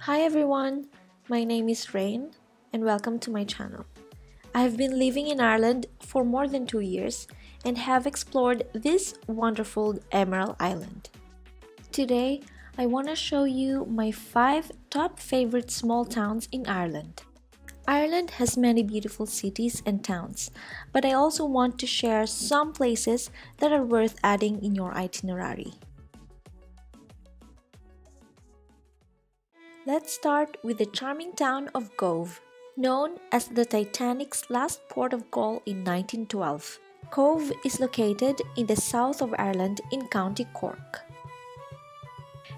Hi everyone, my name is Reigne and welcome to my channel. I have been living in Ireland for more than two years and have explored this wonderful Emerald Island. Today, I want to show you my 5 top favorite small towns in Ireland. Ireland has many beautiful cities and towns, but I also want to share some places that are worth adding in your itinerary. Let's start with the charming town of Cobh, known as the Titanic's last port of call in 1912. Cobh is located in the south of Ireland in County Cork.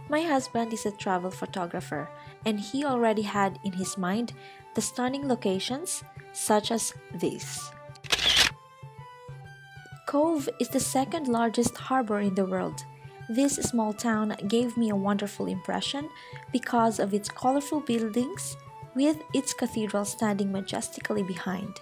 My husband is a travel photographer and he already had in his mind the stunning locations such as this. Cobh is the second largest harbor in the world this small town gave me a wonderful impression because of its colorful buildings, with its cathedral standing majestically behind,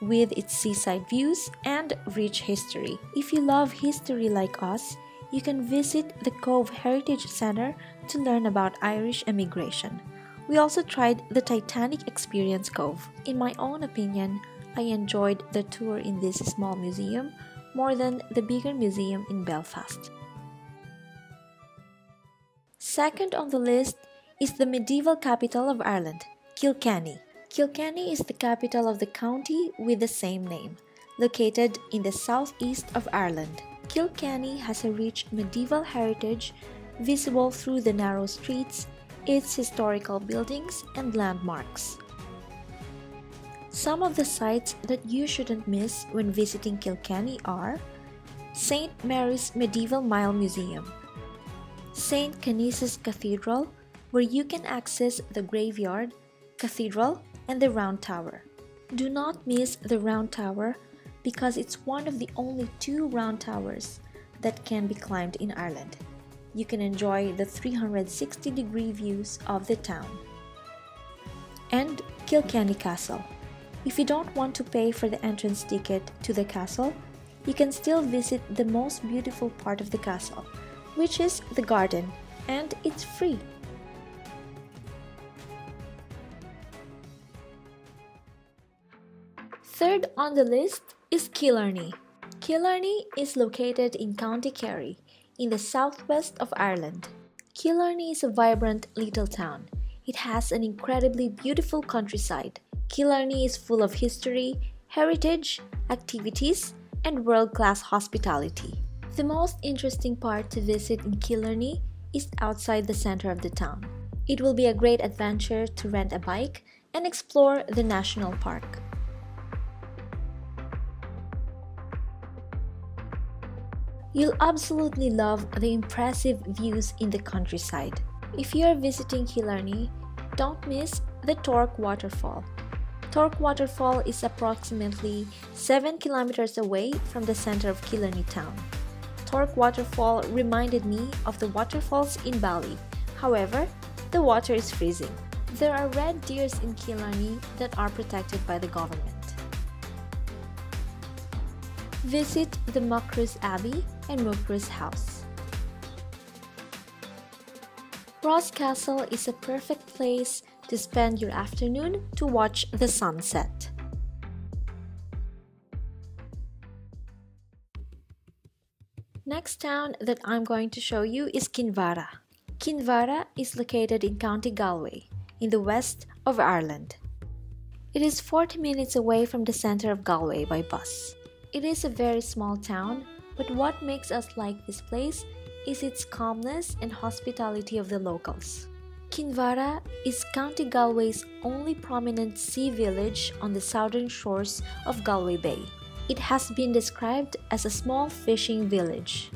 with its seaside views and rich history. If you love history like us, you can visit the Cobh Heritage Center to learn about Irish emigration. We also tried the Titanic Experience Cobh. In my own opinion, I enjoyed the tour in this small museum more than the bigger museum in Belfast. Second on the list is the medieval capital of Ireland, Kilkenny. Kilkenny is the capital of the county with the same name, located in the southeast of Ireland. Kilkenny has a rich medieval heritage visible through the narrow streets, its historical buildings, and landmarks. Some of the sites that you shouldn't miss when visiting Kilkenny are St. Mary's Medieval Mile Museum, St. Canice's Cathedral, where you can access the graveyard, cathedral, and the Round Tower. Do not miss the Round Tower because it's one of the only two round towers that can be climbed in Ireland. You can enjoy the 360 degree views of the town. And Kilkenny Castle. If you don't want to pay for the entrance ticket to the castle, you can still visit the most beautiful part of the castle, which is the garden, and it's free. Third on the list is Killarney. Killarney is located in County Kerry, in the southwest of Ireland. Killarney is a vibrant little town. It has an incredibly beautiful countryside. Killarney is full of history, heritage, activities, and world class hospitality. The most interesting part to visit in Killarney is outside the center of the town. It will be a great adventure to rent a bike and explore the national park. You'll absolutely love the impressive views in the countryside. If you are visiting Killarney, don't miss the Torc Waterfall. Torc Waterfall is approximately 7 kilometers away from the center of Killarney town. Torc waterfall reminded me of the waterfalls in Bali. However, the water is freezing. There are red deers in Killarney that are protected by the government. Visit the Muckross Abbey and Muckross House. Ross Castle is a perfect place to spend your afternoon to watch the sunset. Next town that I'm going to show you is Kinvara. Kinvara is located in County Galway, in the west of Ireland. It is 40 minutes away from the center of Galway by bus. It is a very small town, but what makes us like this place is its calmness and hospitality of the locals. Kinvara is County Galway's only prominent sea village on the southern shores of Galway Bay. It has been described as a small fishing village.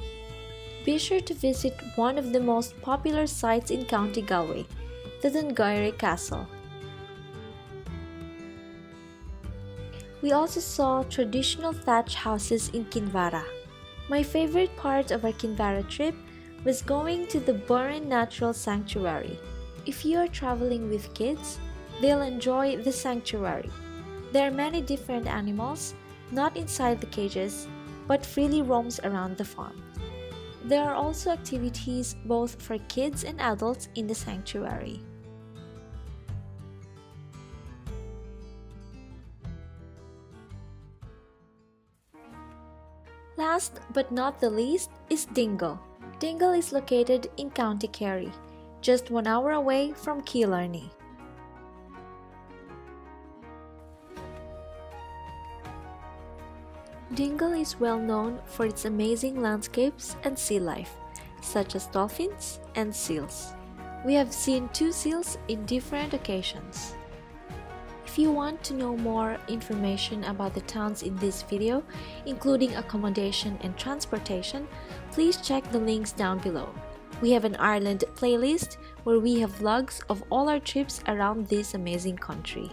Be sure to visit one of the most popular sites in County Galway, the Dunguaire Castle. We also saw traditional thatch houses in Kinvara. My favorite part of our Kinvara trip was going to the Burren Natural Sanctuary. If you are traveling with kids, they'll enjoy the sanctuary. There are many different animals not inside the cages, but freely roams around the farm. There are also activities both for kids and adults in the sanctuary. Last but not the least is Dingle. Dingle is located in County Kerry, just one hour away from Killarney. Dingle is well known for its amazing landscapes and sea life, such as dolphins and seals. We have seen two seals in different occasions. If you want to know more information about the towns in this video, including accommodation and transportation, please check the links down below. We have an Ireland playlist where we have vlogs of all our trips around this amazing country.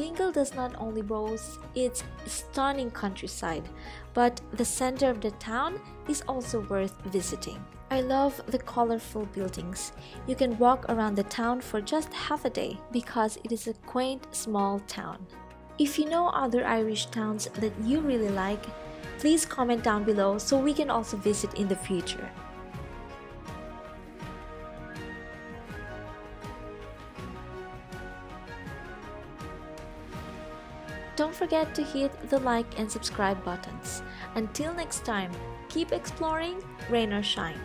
Dingle does not only boast its stunning countryside, but the center of the town is also worth visiting. I love the colorful buildings. You can walk around the town for just half a day because it is a quaint small town. If you know other Irish towns that you really like, please comment down below so we can also visit in the future. Don't forget to hit the like and subscribe buttons. Until next time, keep exploring, rain or shine.